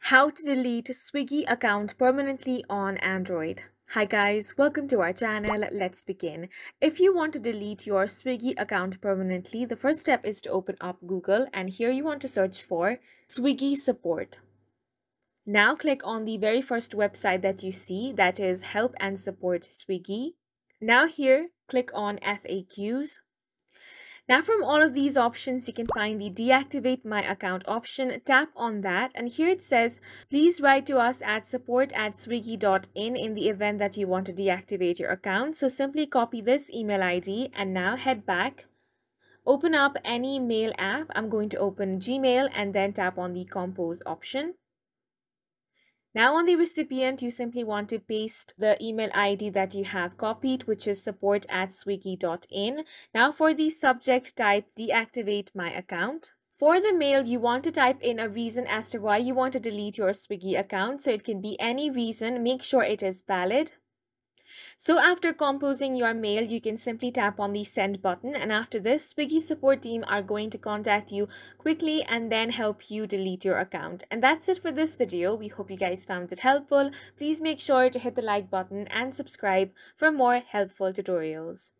How to delete Swiggy account permanently on Android. Hi guys, welcome to our channel. Let's begin. If you want to delete your Swiggy account permanently, the first step is to open up Google and here you want to search for Swiggy support. Now click on the very first website that you see that is Help and Support Swiggy. Now here, click on FAQs. Now from all of these options, you can find the deactivate my account option. Tap on that and here it says, please write to us at support at swiggy.in in the event that you want to deactivate your account. So simply copy this email ID and now head back. Open up any mail app. I'm going to open Gmail and then tap on the compose option. Now on the recipient, you simply want to paste the email ID that you have copied, which is support at swiggy.in. Now for the subject type, deactivate my account. For the mail, you want to type in a reason as to why you want to delete your Swiggy account. So it can be any reason. Make sure it is valid. So after composing your mail, you can simply tap on the send button and after this, Swiggy support team are going to contact you quickly and then help you delete your account. And that's it for this video. We hope you guys found it helpful. Please make sure to hit the like button and subscribe for more helpful tutorials.